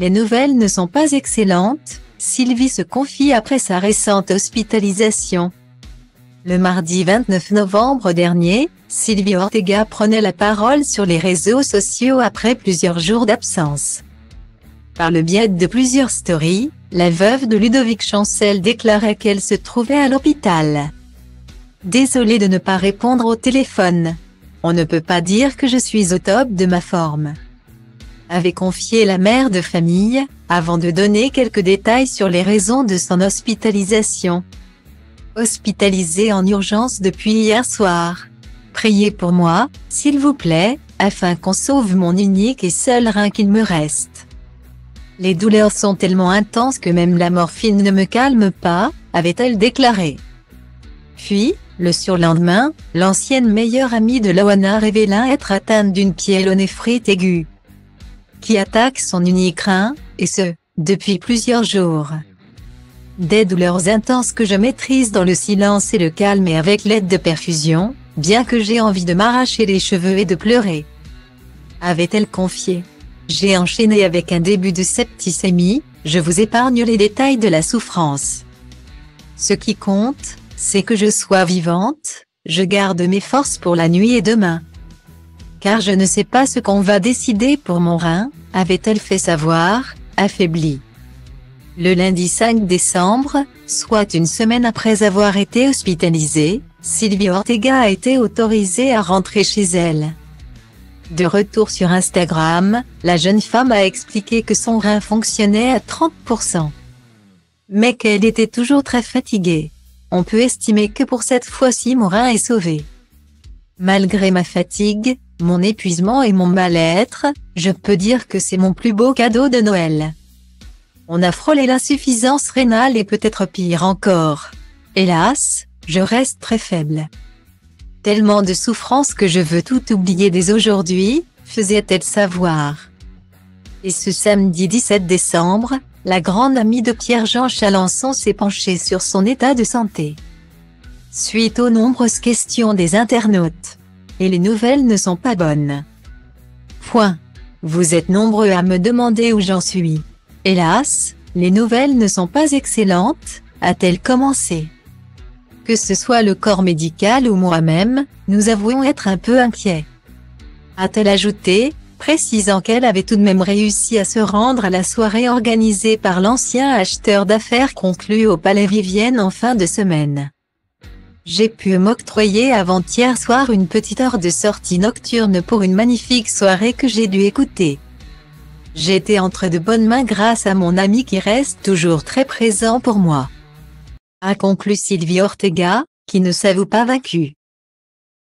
Les nouvelles ne sont pas excellentes, Sylvie se confie après sa récente hospitalisation. Le mardi 29 novembre dernier, Sylvie Ortega prenait la parole sur les réseaux sociaux après plusieurs jours d'absence. Par le biais de plusieurs stories, la veuve de Ludovic Chancel déclarait qu'elle se trouvait à l'hôpital. Désolée de ne pas répondre au téléphone. On ne peut pas dire que je suis au top de ma forme avait confié la mère de famille, avant de donner quelques détails sur les raisons de son hospitalisation. Hospitalisée en urgence depuis hier soir. Priez pour moi, s'il vous plaît, afin qu'on sauve mon unique et seul rein qu'il me reste. Les douleurs sont tellement intenses que même la morphine ne me calme pas, avait-elle déclaré. Puis, le surlendemain, l'ancienne meilleure amie de Loana révéla être atteinte d'une pyélonéphrite aiguë qui attaque son unique rein, et ce, depuis plusieurs jours. Des douleurs intenses que je maîtrise dans le silence et le calme et avec l'aide de perfusion, bien que j'ai envie de m'arracher les cheveux et de pleurer. Avait-elle confié. J'ai enchaîné avec un début de septicémie, je vous épargne les détails de la souffrance. Ce qui compte, c'est que je sois vivante, je garde mes forces pour la nuit et demain car je ne sais pas ce qu'on va décider pour mon rein, avait-elle fait savoir, affaiblie. Le lundi 5 décembre, soit une semaine après avoir été hospitalisée, Sylvie Ortega a été autorisée à rentrer chez elle. De retour sur Instagram, la jeune femme a expliqué que son rein fonctionnait à 30%. Mais qu'elle était toujours très fatiguée. On peut estimer que pour cette fois-ci mon rein est sauvé. Malgré ma fatigue, mon épuisement et mon mal-être, je peux dire que c'est mon plus beau cadeau de Noël. On a frôlé l'insuffisance rénale et peut-être pire encore. Hélas, je reste très faible. Tellement de souffrance que je veux tout oublier dès aujourd'hui, faisait-elle savoir. Et ce samedi 17 décembre, la grande amie de Pierre-Jean Chalençon s'est penchée sur son état de santé. Suite aux nombreuses questions des internautes et les nouvelles ne sont pas bonnes. Point. Vous êtes nombreux à me demander où j'en suis. Hélas, les nouvelles ne sont pas excellentes, a-t-elle commencé. Que ce soit le corps médical ou moi-même, nous avouons être un peu inquiets. A-t-elle ajouté, précisant qu'elle avait tout de même réussi à se rendre à la soirée organisée par l'ancien acheteur d'affaires conclu au Palais Vivienne en fin de semaine. J'ai pu m'octroyer avant-hier soir une petite heure de sortie nocturne pour une magnifique soirée que j'ai dû écouter. J'étais entre de bonnes mains grâce à mon ami qui reste toujours très présent pour moi. A conclu Sylvie Ortega, qui ne s'avoue pas vaincue.